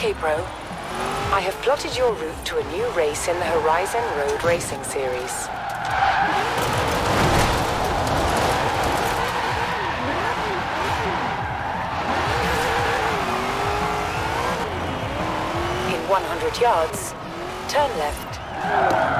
Okay, Bro. I have plotted your route to a new race in the Horizon Road Racing Series. In 100 yards, turn left.